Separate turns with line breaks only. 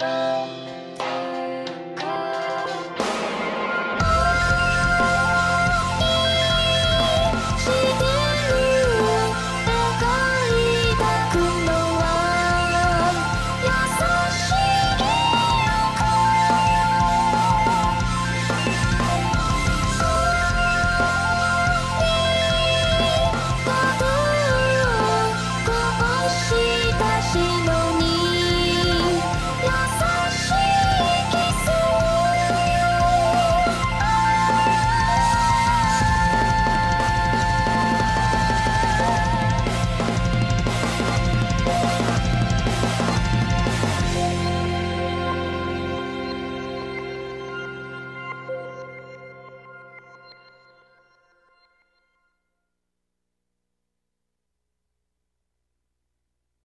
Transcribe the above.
Bye.